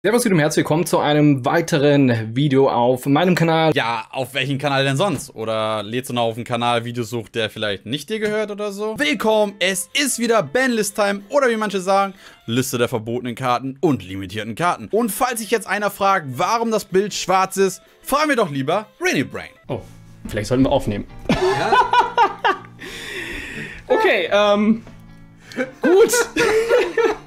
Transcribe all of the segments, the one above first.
Servus und herzlich willkommen zu einem weiteren Video auf meinem Kanal. Ja, auf welchen Kanal denn sonst? Oder lädst du noch auf einen Kanal Videos sucht, der vielleicht nicht dir gehört oder so? Willkommen, es ist wieder Banlist Time oder wie manche sagen, Liste der verbotenen Karten und limitierten Karten. Und falls sich jetzt einer fragt, warum das Bild schwarz ist, fragen wir doch lieber Rainy Brain. Oh, vielleicht sollten wir aufnehmen. Ja. okay, ähm, gut.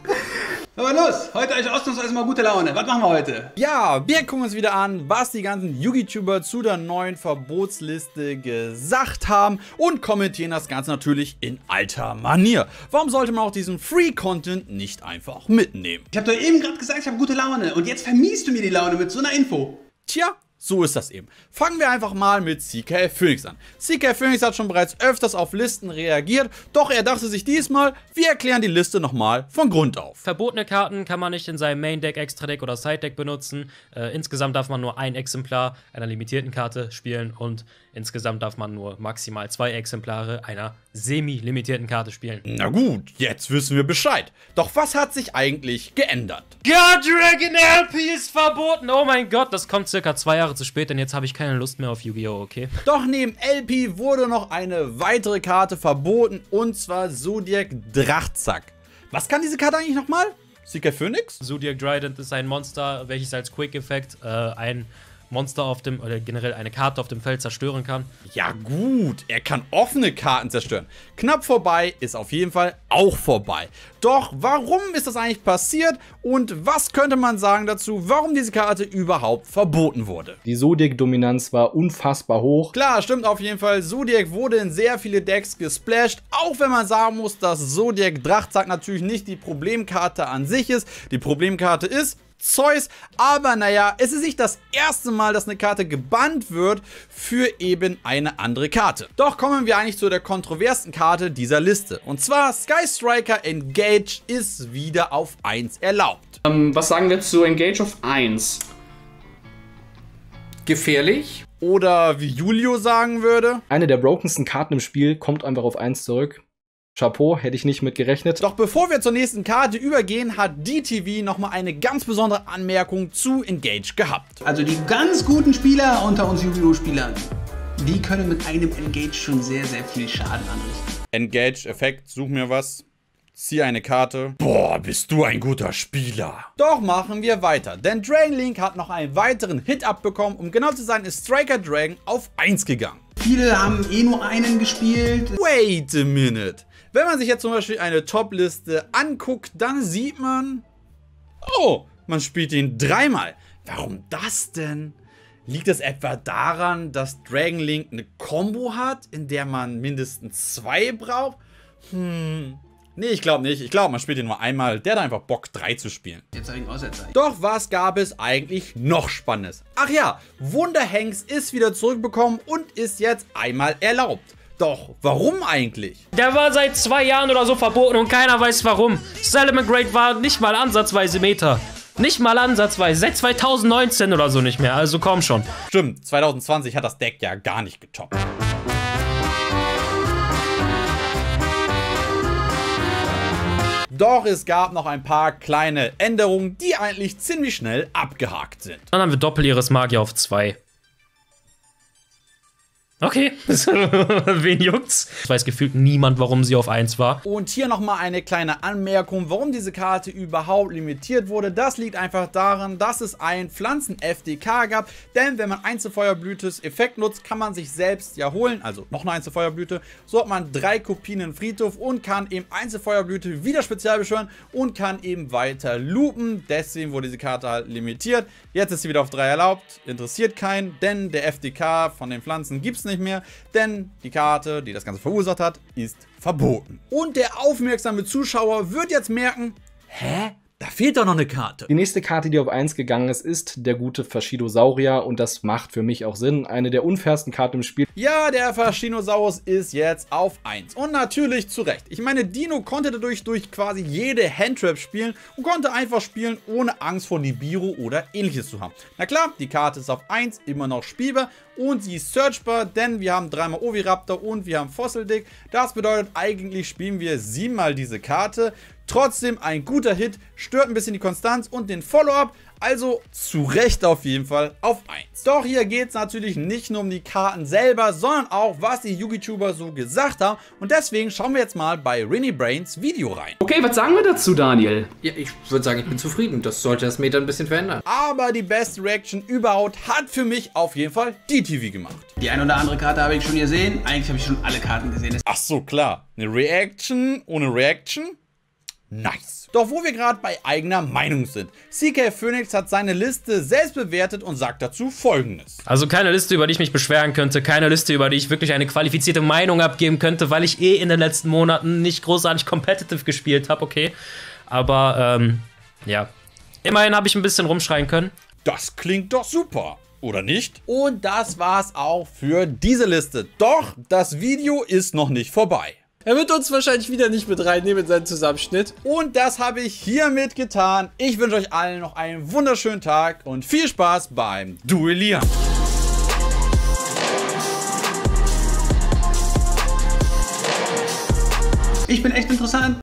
Aber los, heute euch ausnahmsweise mal gute Laune. Was machen wir heute? Ja, wir gucken uns wieder an, was die ganzen YouTuber zu der neuen Verbotsliste gesagt haben und kommentieren das Ganze natürlich in alter Manier. Warum sollte man auch diesen Free-Content nicht einfach mitnehmen? Ich habe doch eben gerade gesagt, ich habe gute Laune und jetzt vermiest du mir die Laune mit so einer Info. Tja, so ist das eben. Fangen wir einfach mal mit CK Phoenix an. CK Phoenix hat schon bereits öfters auf Listen reagiert, doch er dachte sich diesmal, wir erklären die Liste nochmal von Grund auf. Verbotene Karten kann man nicht in seinem Main Deck, Extra Deck oder Side Deck benutzen. Äh, insgesamt darf man nur ein Exemplar einer limitierten Karte spielen und insgesamt darf man nur maximal zwei Exemplare einer semi-limitierten Karte spielen. Na gut, jetzt wissen wir Bescheid. Doch was hat sich eigentlich geändert? God Dragon LP ist verboten! Oh mein Gott, das kommt circa zwei Jahre zu spät, denn jetzt habe ich keine Lust mehr auf Yu-Gi-Oh!, okay? Doch neben LP wurde noch eine weitere Karte verboten, und zwar Zodiac Drachtzack. Was kann diese Karte eigentlich nochmal? Seeker Phoenix? Zodiac Trident ist ein Monster, welches als Quick-Effekt äh, ein Monster auf dem, oder generell eine Karte auf dem Feld zerstören kann. Ja gut, er kann offene Karten zerstören. Knapp vorbei ist auf jeden Fall auch vorbei. Doch warum ist das eigentlich passiert und was könnte man sagen dazu, warum diese Karte überhaupt verboten wurde? Die Zodiac-Dominanz war unfassbar hoch. Klar, stimmt auf jeden Fall. Zodiac wurde in sehr viele Decks gesplashed, auch wenn man sagen muss, dass Zodiac Drachtzack natürlich nicht die Problemkarte an sich ist. Die Problemkarte ist, Zeus. Aber naja, es ist nicht das erste Mal, dass eine Karte gebannt wird für eben eine andere Karte. Doch kommen wir eigentlich zu der kontroversen Karte dieser Liste. Und zwar Sky Striker Engage ist wieder auf 1 erlaubt. Ähm, was sagen wir zu Engage auf 1? Gefährlich. Oder wie Julio sagen würde. Eine der brokensten Karten im Spiel kommt einfach auf 1 zurück. Chapeau, hätte ich nicht mit gerechnet. Doch bevor wir zur nächsten Karte übergehen, hat DTV nochmal eine ganz besondere Anmerkung zu Engage gehabt. Also die ganz guten Spieler unter uns Yu-Gi-Oh! die können mit einem Engage schon sehr, sehr viel Schaden anrichten. Engage-Effekt, such mir was. Zieh eine Karte. Boah, bist du ein guter Spieler. Doch machen wir weiter, denn Dragon Link hat noch einen weiteren Hit abbekommen. Um genau zu sein, ist Striker Dragon auf 1 gegangen. Viele haben eh nur einen gespielt. Wait a minute. Wenn man sich jetzt zum Beispiel eine Top-Liste anguckt, dann sieht man, oh, man spielt ihn dreimal. Warum das denn? Liegt es etwa daran, dass Dragon Link eine Combo hat, in der man mindestens zwei braucht? Hm, Nee, ich glaube nicht. Ich glaube, man spielt ihn nur einmal. Der hat einfach Bock, drei zu spielen. Jetzt habe ich einen Aussetzer. Doch was gab es eigentlich noch Spannendes? Ach ja, Wunderhanks ist wieder zurückbekommen und ist jetzt einmal erlaubt. Doch, warum eigentlich? Der war seit zwei Jahren oder so verboten und keiner weiß warum. Salomon Great war nicht mal ansatzweise Meta. Nicht mal ansatzweise. Seit 2019 oder so nicht mehr. Also komm schon. Stimmt, 2020 hat das Deck ja gar nicht getoppt. Doch es gab noch ein paar kleine Änderungen, die eigentlich ziemlich schnell abgehakt sind. Dann haben wir Doppel-Iris Magier auf 2. Okay, wen juckt's? Ich weiß gefühlt niemand, warum sie auf 1 war. Und hier nochmal eine kleine Anmerkung, warum diese Karte überhaupt limitiert wurde. Das liegt einfach daran, dass es ein Pflanzen-FDK gab. Denn wenn man Einzelfeuerblütes Effekt nutzt, kann man sich selbst ja holen. Also noch eine Einzelfeuerblüte. So hat man drei Kopien im Friedhof und kann eben Einzelfeuerblüte wieder spezial beschwören und kann eben weiter loopen. Deswegen wurde diese Karte halt limitiert. Jetzt ist sie wieder auf 3 erlaubt. Interessiert keinen, denn der FDK von den Pflanzen gibt es nicht nicht mehr, denn die Karte, die das Ganze verursacht hat, ist verboten. Und der aufmerksame Zuschauer wird jetzt merken, hä? Da fehlt doch noch eine Karte. Die nächste Karte, die auf 1 gegangen ist, ist der gute Faschidosaurier und das macht für mich auch Sinn. Eine der unfairsten Karten im Spiel. Ja, der Faschinosaurus ist jetzt auf 1 und natürlich zu Recht. Ich meine, Dino konnte dadurch durch quasi jede Handtrap spielen und konnte einfach spielen, ohne Angst vor Nibiru oder ähnliches zu haben. Na klar, die Karte ist auf 1 immer noch spielbar und sie ist searchbar, denn wir haben dreimal Oviraptor und wir haben Fossil Dick. Das bedeutet, eigentlich spielen wir siebenmal diese Karte. Trotzdem ein guter Hit, stört ein bisschen die Konstanz und den Follow-up, also zu Recht auf jeden Fall auf 1. Doch hier geht es natürlich nicht nur um die Karten selber, sondern auch, was die Yu-Gi-Tuber so gesagt haben. Und deswegen schauen wir jetzt mal bei Rinny Brains Video rein. Okay, was sagen wir dazu, Daniel? Ja, ich würde sagen, ich bin zufrieden. Das sollte das Meta ein bisschen verändern. Aber die beste Reaction überhaupt hat für mich auf jeden Fall DTV gemacht. Die eine oder andere Karte habe ich schon gesehen. Eigentlich habe ich schon alle Karten gesehen. Ach so, klar. Eine Reaction ohne Reaction? Nice. Doch wo wir gerade bei eigener Meinung sind. CK Phoenix hat seine Liste selbst bewertet und sagt dazu folgendes. Also keine Liste, über die ich mich beschweren könnte, keine Liste, über die ich wirklich eine qualifizierte Meinung abgeben könnte, weil ich eh in den letzten Monaten nicht großartig competitive gespielt habe, okay. Aber, ähm, ja. Immerhin habe ich ein bisschen rumschreien können. Das klingt doch super. Oder nicht? Und das war's auch für diese Liste. Doch, das Video ist noch nicht vorbei. Er wird uns wahrscheinlich wieder nicht mit reinnehmen in seinen Zusammenschnitt. Und das habe ich hiermit getan. Ich wünsche euch allen noch einen wunderschönen Tag und viel Spaß beim Duellieren. Ich bin echt interessant.